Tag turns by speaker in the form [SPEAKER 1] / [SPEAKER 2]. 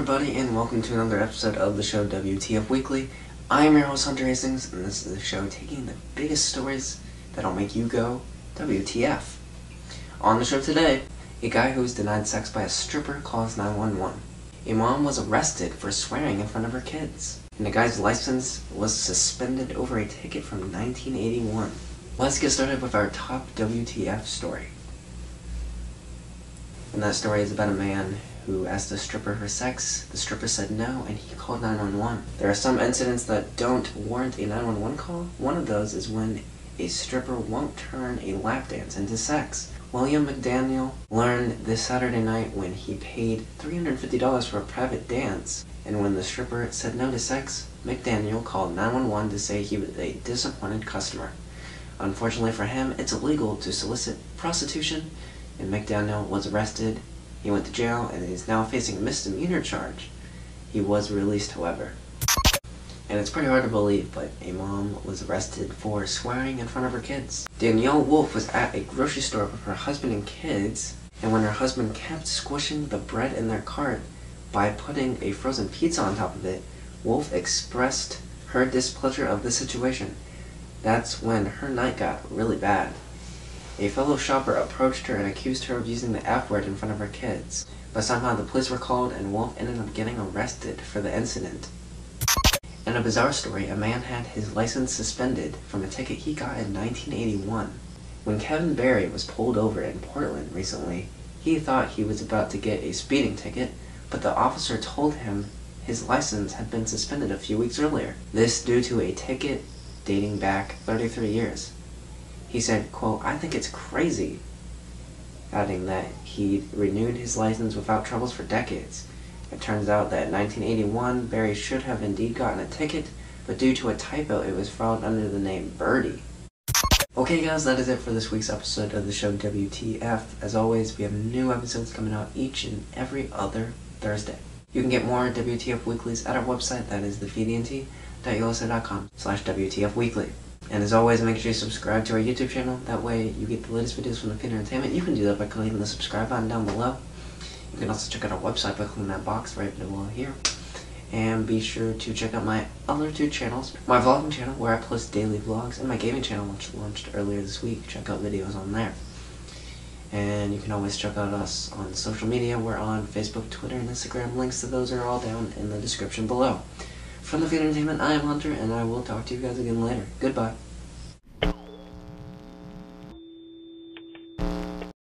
[SPEAKER 1] everybody, and welcome to another episode of the show WTF Weekly. I am your host, Hunter Hastings, and this is the show taking the biggest stories that'll make you go WTF. On the show today, a guy who was denied sex by a stripper calls 911. A mom was arrested for swearing in front of her kids, and a guy's license was suspended over a ticket from 1981. Let's get started with our top WTF story. And that story is about a man who asked a stripper for sex. The stripper said no, and he called 911. There are some incidents that don't warrant a 911 call. One of those is when a stripper won't turn a lap dance into sex. William McDaniel learned this Saturday night when he paid $350 for a private dance, and when the stripper said no to sex, McDaniel called 911 to say he was a disappointed customer. Unfortunately for him, it's illegal to solicit prostitution, and McDaniel was arrested. He went to jail and is now facing a misdemeanor charge. He was released, however. And it's pretty hard to believe, but a mom was arrested for swearing in front of her kids. Danielle Wolf was at a grocery store with her husband and kids, and when her husband kept squishing the bread in their cart by putting a frozen pizza on top of it, Wolf expressed her displeasure of the situation. That's when her night got really bad. A fellow shopper approached her and accused her of using the F word in front of her kids, but somehow the police were called and Wolf ended up getting arrested for the incident. In a bizarre story, a man had his license suspended from a ticket he got in 1981. When Kevin Barry was pulled over in Portland recently, he thought he was about to get a speeding ticket, but the officer told him his license had been suspended a few weeks earlier. This due to a ticket dating back 33 years. He said, quote, I think it's crazy, adding that he'd renewed his license without troubles for decades. It turns out that in 1981, Barry should have indeed gotten a ticket, but due to a typo, it was filed under the name Birdie. Okay guys, that is it for this week's episode of the show WTF. As always, we have new episodes coming out each and every other Thursday. You can get more WTF Weeklies at our website, that is thefeedent.yolasite.com slash WTF Weekly. And as always, make sure you subscribe to our YouTube channel. That way you get the latest videos from the Feed Entertainment. You can do that by clicking the subscribe button down below. You can also check out our website by clicking that box right below here. And be sure to check out my other two channels. My vlogging channel, where I post daily vlogs, and my gaming channel, which launched earlier this week. Check out videos on there. And you can always check out us on social media. We're on Facebook, Twitter, and Instagram. Links to those are all down in the description below. From the Feed Entertainment, I am Hunter, and I will talk to you guys again later. Goodbye.